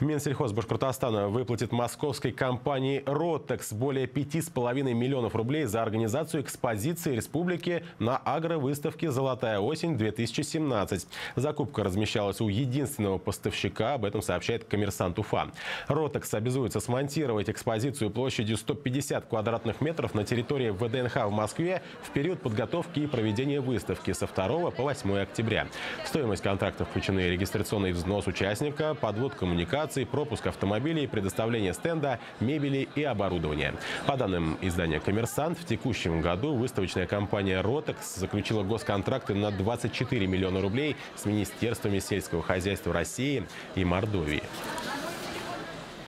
Минсельхоз Башкортостана выплатит московской компании «Ротекс» более 5,5 миллионов рублей за организацию экспозиции республики на агровыставке «Золотая осень-2017». Закупка размещалась у единственного поставщика, об этом сообщает коммерсант Уфа. «Ротекс» обязуется смонтировать экспозицию площадью 150 квадратных метров на территории ВДНХ в Москве в период подготовки и проведения выставки со 2 по 8 октября. Стоимость контрактов включены регистрационный взнос участника, подвод коммуникации, регистрации, пропуск автомобилей, предоставление стенда, мебели и оборудования. По данным издания «Коммерсант», в текущем году выставочная компания «Ротекс» заключила госконтракты на 24 миллиона рублей с министерствами сельского хозяйства России и Мордовии.